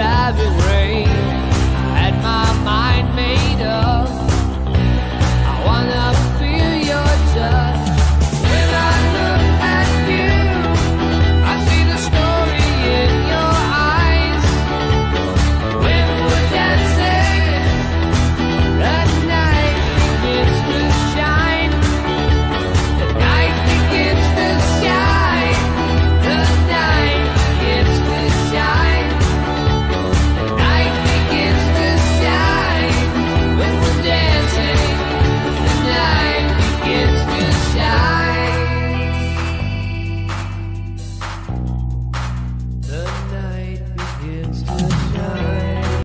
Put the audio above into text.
driving rain. I had my mind made up.